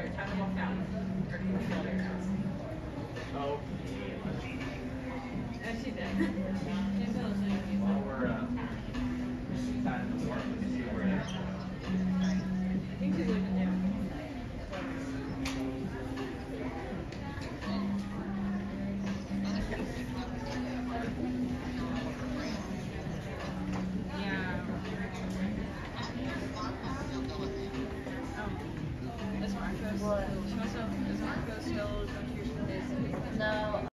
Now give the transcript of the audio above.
right, time to walk out. Or do you feel? Oh. And she did. She fell asleep. What? She must have, is it Ghost Village?